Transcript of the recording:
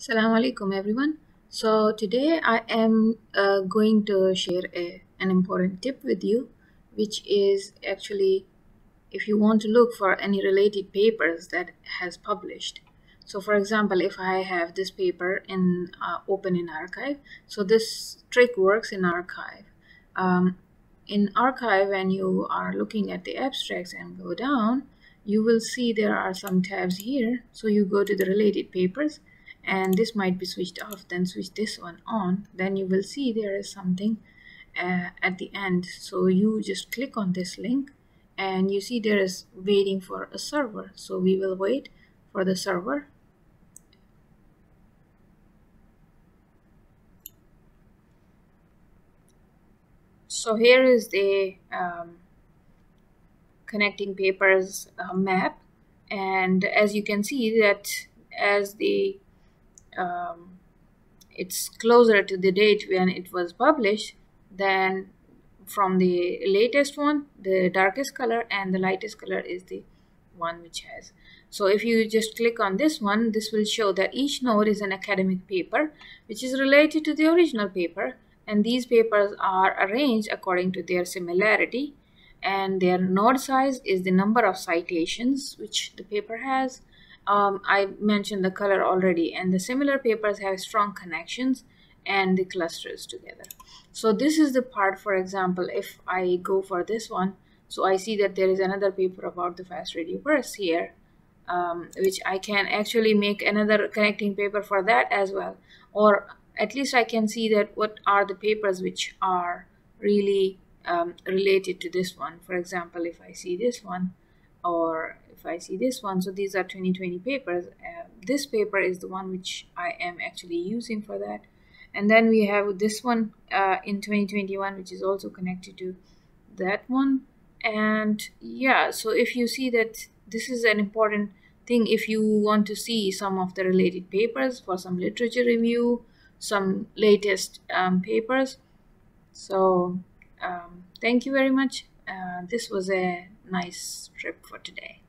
Assalamu alaikum everyone. So today I am uh, going to share a, an important tip with you which is actually if you want to look for any related papers that has published. So for example if I have this paper in uh, open in arXiv so this trick works in arXiv. Um, in arXiv when you are looking at the abstracts and go down you will see there are some tabs here so you go to the related papers and this might be switched off then switch this one on then you will see there is something uh, at the end. So you just click on this link and you see there is waiting for a server. So we will wait for the server. So here is the um, connecting papers uh, map. And as you can see that as the um, it's closer to the date when it was published than from the latest one the darkest color and the lightest color is the one which has. So if you just click on this one this will show that each node is an academic paper which is related to the original paper and these papers are arranged according to their similarity and their node size is the number of citations which the paper has um, I mentioned the color already and the similar papers have strong connections and the clusters together. So this is the part for example if I go for this one so I see that there is another paper about the fast radio burst here um, which I can actually make another connecting paper for that as well or at least I can see that what are the papers which are really um, related to this one for example if I see this one or if I see this one. So these are 2020 papers. Uh, this paper is the one which I am actually using for that. And then we have this one uh, in 2021 which is also connected to that one. And yeah so if you see that this is an important thing if you want to see some of the related papers for some literature review some latest um, papers. So um, thank you very much. Uh, this was a nice trip for today